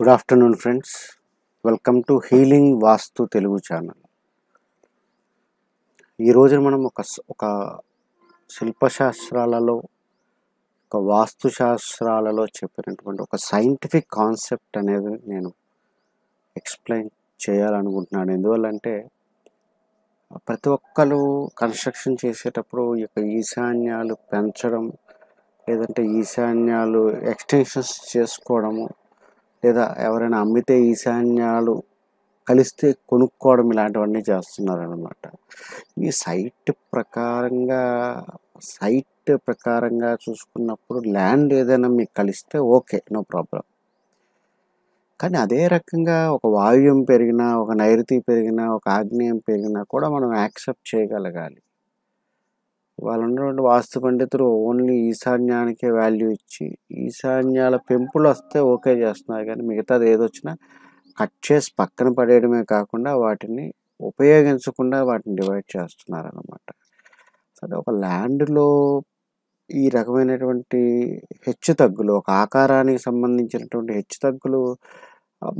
Good afternoon friends welcome to healing Vastu Telugu channel ఈ రోజున మనం ఒక ఒక శిల్పశాస్త్రాలలో ఒక వాస్తు శాస్త్రాలలో చెప్పినటువంటి ఒక సైంటిఫిక్ కాన్సెప్ట్ అనేది నేను ఎక్స్ప్లెయిన్ చేయాలనుకుంటున్నాను. ఎందువల్లంటే ప్రతి ఒక్కరు కన్స్ట్రక్షన్ చేసేటప్పుడు ఈ యొక్క ఈశాన్యాలు పెంచడం లేదంటే ఈశాన్యాలు ఎక్స్టెన్షన్స్ చేసుకోవడము లేదా ఎవరైనా అమ్మితే ఈశాన్యాలు కలిస్తే కొనుక్కోవడం ఇలాంటివన్నీ చేస్తున్నారు అనమాట ఈ సైట్ ప్రకారంగా సైట్ ప్రకారంగా చూసుకున్నప్పుడు ల్యాండ్ ఏదైనా మీకు కలిస్తే ఓకే నో ప్రాబ్లం. కానీ అదే రకంగా ఒక వాయువ్యం పెరిగినా ఒక నైరుతి పెరిగినా ఒక ఆగ్నేయం పెరిగినా కూడా మనం యాక్సెప్ట్ చేయగలగాలి. వాళ్ళు ఉన్నటువంటి వాస్తు పండితులు ఓన్లీ ఈశాన్యానికే వాల్యూ ఇచ్చి ఈశాన్యాల పెంపులు వస్తే ఓకే చేస్తున్నారు. కానీ మిగతాది ఏదొచ్చినా కట్ చేసి పక్కన పడేయడమే కాకుండా వాటిని ఉపయోగించకుండా వాటిని డివైడ్ చేస్తున్నారు అనమాట సరే ఒక ల్యాండ్లో ఈ రకమైనటువంటి హెచ్చు తగ్గులు ఒక ఆకారానికి సంబంధించినటువంటి హెచ్చు తగ్గులు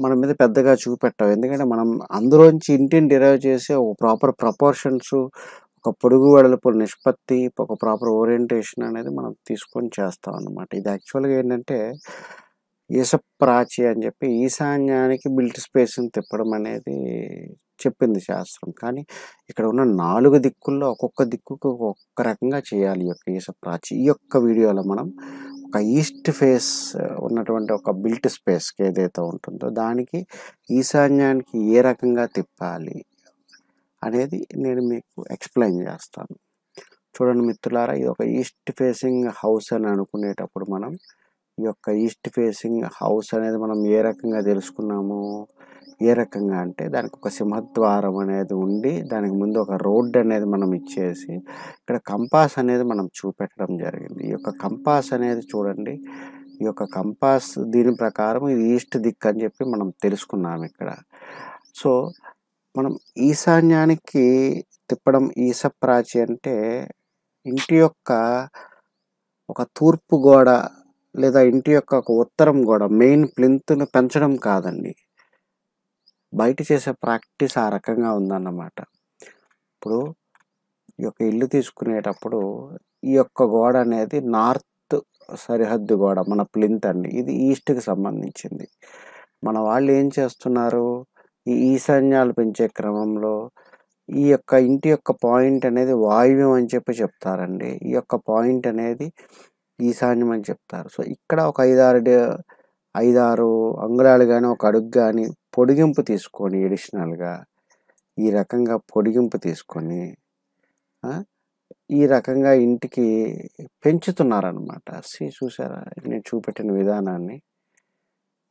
మన మీద పెద్దగా చూపెట్టవు. ఎందుకంటే మనం అందులోంచి ఇంటిని డిరైవ్ చేసి ఒక ప్రాపర్ ప్రపోర్షన్స్ ఒక పొడుగు వెడల్పు నిష్పత్తి ఒక ప్రాపర్ ఓరియంటేషన్ అనేది మనం తీసుకొని చేస్తాం అనమాట ఇది యాక్చువల్గా ఏంటంటే ఈసప్రాచి అని చెప్పి ఈశాన్యానికి బిల్ట్ స్పేస్ని తిప్పడం అనేది చెప్పింది శాస్త్రం. కానీ ఇక్కడ ఉన్న నాలుగు దిక్కుల్లో ఒక్కొక్క దిక్కుకు ఒక్కొక్క రకంగా చేయాలి ఈ యొక్క ఈసప్రాచి ఈ యొక్క వీడియోలో మనం ఒక ఈస్ట్ ఫేస్ ఉన్నటువంటి ఒక బిల్ట్ స్పేస్కి ఏదైతే ఉంటుందో దానికి ఈశాన్యానికి ఏ రకంగా తిప్పాలి అనేది నేను మీకు ఎక్స్ప్లెయిన్ చేస్తాను. చూడండి మిత్రులారా ఇది ఒక ఈస్ట్ ఫేసింగ్ హౌస్ అని అనుకునేటప్పుడు మనం ఈ యొక్క ఈస్ట్ ఫేసింగ్ హౌస్ అనేది మనం ఏ రకంగా తెలుసుకున్నాము? ఏ రకంగా అంటే దానికి ఒక సింహద్వారం అనేది ఉండి దానికి ముందు ఒక రోడ్ అనేది మనం ఇచ్చేసి ఇక్కడ కంపాస్ అనేది మనం చూపెట్టడం జరిగింది. ఈ యొక్క కంపాస్ అనేది చూడండి ఈ యొక్క కంపాస్ దీని ప్రకారం ఇది ఈస్ట్ దిక్ అని చెప్పి మనం తెలుసుకున్నాం ఇక్కడ. సో మనం ఈశాన్యానికి తిప్పడం ఈశప్రాచి అంటే ఇంటి యొక్క ఒక తూర్పు గోడ లేదా ఇంటి యొక్క ఒక ఉత్తరం గోడ మెయిన్ ప్లింత్ను పెంచడం కాదండి. బయట చేసే ప్రాక్టీస్ ఆ రకంగా ఉందన్నమాట. ఇప్పుడు ఈ యొక్క ఇల్లు తీసుకునేటప్పుడు ఈ యొక్క గోడ అనేది నార్త్ సరిహద్దు గోడ మన ప్లింత్ అండి. ఇది ఈస్ట్కి సంబంధించింది. మన వాళ్ళు ఏం చేస్తున్నారు? ఈ ఈశాన్యాలు పెంచే క్రమంలో ఈ యొక్క ఇంటి యొక్క పాయింట్ అనేది వాయువ్యం అని చెప్పి చెప్తారండి. ఈ యొక్క పాయింట్ అనేది ఈశాన్యం అని చెప్తారు. సో ఇక్కడ ఒక ఐదారు ఐదారు అంగుళాలు కానీ ఒక అడుగు కానీ పొడిగింపు తీసుకొని ఎడిషనల్గా ఈ రకంగా పొడిగింపు తీసుకొని ఈ రకంగా ఇంటికి పెంచుతున్నారనమాట సి చూసారా? నేను చూపెట్టిన విధానాన్ని.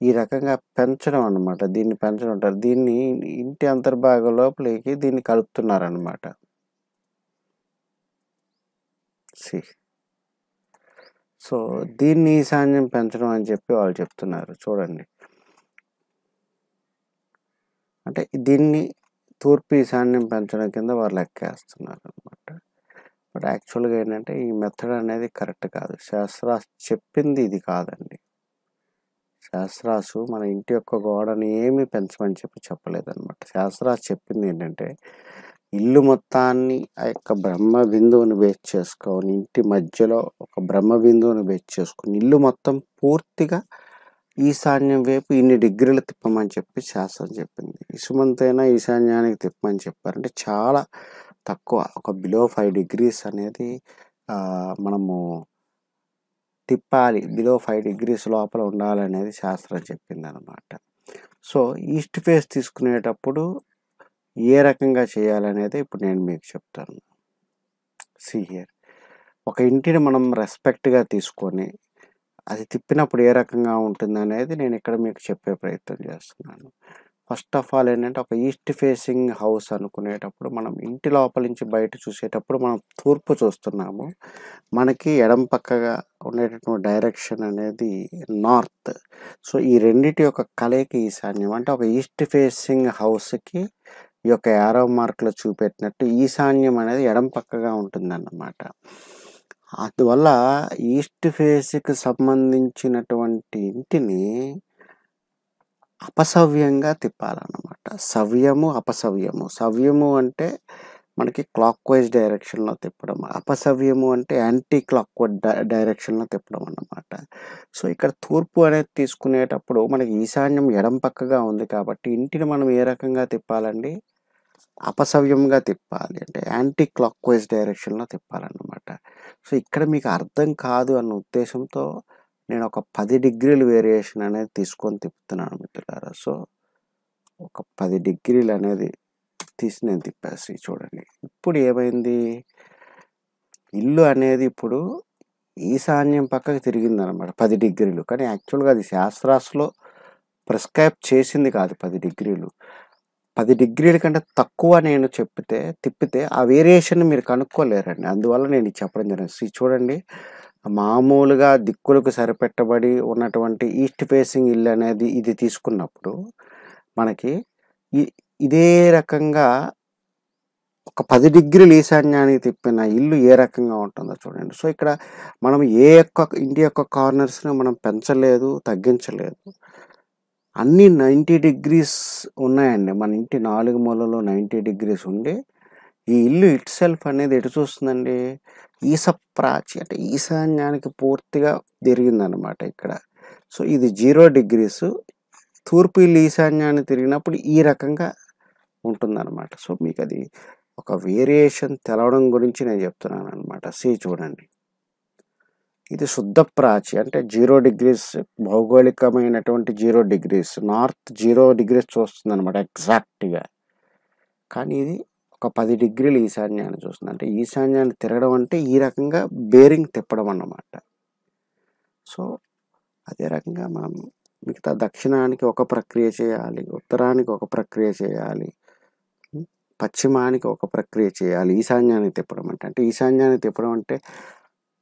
ఈ రకంగా పెంచడం అన్నమాట. దీన్ని పెంచడం అంటారు. దీన్ని ఇంటి అంతర్భాగం లోపలికి దీన్ని కలుపుతున్నారనమాట సి. సో దీన్ని ఈశాన్యం పెంచడం అని చెప్పి వాళ్ళు చెప్తున్నారు. చూడండి. అంటే దీన్ని తూర్పు ఈశాన్యం పెంచడం కింద వాళ్ళు లెక్కేస్తున్నారు అనమాట బట్ యాక్చువల్గా ఏంటంటే ఈ మెథడ్ అనేది కరెక్ట్ కాదు. శాస్త్ర చెప్పింది ఇది కాదండి. శాస్త్రాసు మన ఇంటి యొక్క గోడని ఏమీ పెంచమని చెప్పి చెప్పలేదన్నమాట. శాస్త్రాసు చెప్పింది ఏంటంటే ఇల్లు మొత్తాన్ని ఆ యొక్క బ్రహ్మ బిందువుని బేస్ చేసుకొని ఇంటి మధ్యలో ఒక బ్రహ్మ బిందువుని బేస్ చేసుకొని ఇల్లు మొత్తం పూర్తిగా ఈశాన్యం వైపు ఇన్ని డిగ్రీలు తిప్పమని చెప్పి శాస్త్రం చెప్పింది. ఇసుమంతైనా ఈశాన్యానికి తిప్పమని చెప్పారంటే చాలా తక్కువ. ఒక బిలో ఫైవ్ డిగ్రీస్ అనేది మనము తిప్పాలి. బిలో ఫైవ్ డిగ్రీస్ లోపల ఉండాలనేది శాస్త్రం చెప్పింది అనమాట సో ఈస్ట్ ఫేస్ తీసుకునేటప్పుడు ఏ రకంగా చేయాలనేది ఇప్పుడు నేను మీకు చెప్తాను. సిహియర్ ఒక ఇంటిని మనం రెస్పెక్ట్గా తీసుకొని అది తిప్పినప్పుడు ఏ రకంగా ఉంటుంది అనేది నేను ఇక్కడ మీకు చెప్పే ప్రయత్నం చేస్తున్నాను. ఫస్ట్ ఆఫ్ ఆల్ ఏంటంటే ఒక ఈస్ట్ ఫేసింగ్ హౌస్ అనుకునేటప్పుడు మనం ఇంటి లోపల నుంచి బయట చూసేటప్పుడు మనం తూర్పు చూస్తున్నాము. మనకి ఎడం పక్కగా ఉండేటటువంటి డైరెక్షన్ అనేది నార్త్. సో ఈ రెండిటి యొక్క కలయిక ఈశాన్యం. అంటే ఒక ఈస్ట్ ఫేసింగ్ హౌస్కి ఈ యొక్క యారో మార్క్లో చూపెట్టినట్టు ఈశాన్యం అనేది ఎడం పక్కగా ఉంటుందన్నమాట. అందువల్ల ఈస్ట్ ఫేస్కి సంబంధించినటువంటి ఇంటిని అపసవ్యంగా తిప్పాలన్నమాట. సవ్యము అపసవ్యము. సవ్యము అంటే మనకి క్లాక్ వైజ్ డైరెక్షన్లో తిప్పడం. అపసవ్యము అంటే యాంటీ క్లాక్ డైరెక్షన్లో తిప్పడం అన్నమాట. సో ఇక్కడ తూర్పు అనేది తీసుకునేటప్పుడు మనకి ఈశాన్యం ఎడం పక్కగా ఉంది కాబట్టి ఇంటిని మనం ఏ రకంగా తిప్పాలండి? అపసవ్యంగా తిప్పాలి. అంటే యాంటీ క్లాక్ వైజ్ డైరెక్షన్లో తిప్పాలన్నమాట. సో ఇక్కడ మీకు అర్థం కాదు అన్న ఉద్దేశంతో నేను ఒక పది డిగ్రీలు వేరియేషన్ అనేది తీసుకొని తిప్పుతున్నాను మిత్రులారా. సో ఒక పది డిగ్రీలు అనేది తీసి నేను తిప్పేసి చూడండి. ఇప్పుడు ఏమైంది? ఇల్లు అనేది ఇప్పుడు ఈశాన్యం పక్కకి తిరిగింది అనమాట పది డిగ్రీలు. కానీ యాక్చువల్గా అది శాస్త్రాస్లో ప్రిస్క్రైబ్ చేసింది కాదు పది డిగ్రీలు. పది డిగ్రీల కంటే తక్కువ నేను చెప్పితే తిప్పితే ఆ వేరియేషన్ మీరు కనుక్కోలేరండి. అందువల్ల నేను చెప్పడం జరిగింది. చూడండి. మామూలుగా దిక్కులకు సరిపెట్టబడి ఉన్నటువంటి ఈస్ట్ ఫేసింగ్ ఇల్లు అనేది ఇది తీసుకున్నప్పుడు మనకి ఇదే రకంగా ఒక పది డిగ్రీలు ఈశాన్యానికి తిప్పిన ఇల్లు ఏ రకంగా ఉంటుందో చూడండి. సో ఇక్కడ మనం ఏ యొక్క ఇంటి యొక్క కార్నర్స్ని మనం పెంచలేదు తగ్గించలేదు. అన్ని నైంటీ డిగ్రీస్ ఉన్నాయండి. మన ఇంటి నాలుగు మూలలో నైంటీ డిగ్రీస్ ఉండి ఈ ఇల్లు ఇట్ సెల్ఫ్ అనేది ఎటు చూస్తుందండి? ఈసప్రాచి అంటే ఈశాన్యానికి పూర్తిగా తిరిగిందనమాట ఇక్కడ. సో ఇది జీరో డిగ్రీస్. తూర్పు ఇల్లు ఈశాన్యాన్ని తిరిగినప్పుడు ఈ రకంగా ఉంటుందన్నమాట. సో మీకు అది ఒక వేరియేషన్ తెలవడం గురించి నేను చెప్తున్నాను అనమాట సి చూడండి. ఇది శుద్ధ ప్రాచి అంటే zero degrees భౌగోళికమైనటువంటి zero degrees. North zero degrees చూస్తుంది అనమాట ఎగ్జాక్ట్గా. కానీ ఇది ఒక పది డిగ్రీలు ఈశాన్యాన్ని చూస్తుంది. అంటే ఈశాన్యాన్ని తిరగడం అంటే ఈ రకంగా బేరింగ్ తిప్పడం అన్నమాట. సో అదే రకంగా మనం మిగతా దక్షిణానికి ఒక ప్రక్రియ చేయాలి ఉత్తరానికి ఒక ప్రక్రియ చేయాలి పశ్చిమానికి ఒక ప్రక్రియ చేయాలి ఈశాన్యాన్ని తిప్పడం అంటే. అంటే ఈశాన్యాన్ని తిప్పడం అంటే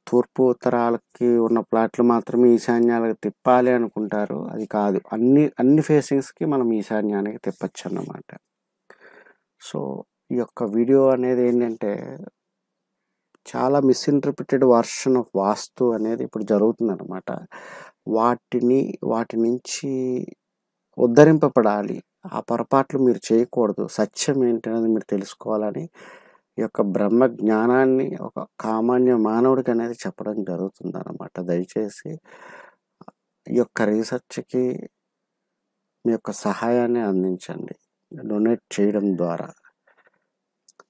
తూర్పు ఉత్తరాలకి ఉన్న ప్లాట్లు మాత్రమే ఈశాన్యాలకు తిప్పాలి అనుకుంటారు. అది కాదు. అన్ని అన్ని ఫేసింగ్స్కి మనం ఈశాన్యానికి తిప్పచ్చు అన్నమాట. సో ఈ యొక్క వీడియో అనేది ఏంటంటే చాలా మిస్ఇంటర్ప్రిటెడ్ వర్షన్ ఆఫ్ వాస్తు అనేది ఇప్పుడు జరుగుతుందన్నమాట. వాటిని వాటి నుంచి ఉద్ధరింపబడాలి. ఆ పొరపాట్లు మీరు చేయకూడదు. సత్యం ఏంటనేది మీరు తెలుసుకోవాలని ఈ యొక్క బ్రహ్మ జ్ఞానాన్ని ఒక సామాన్య మానవుడికి అనేది చెప్పడం జరుగుతుందనమాట దయచేసి ఈ యొక్క రీసెర్చ్కి మీ యొక్క సహాయాన్ని అందించండి. డొనేట్ చేయడం ద్వారా.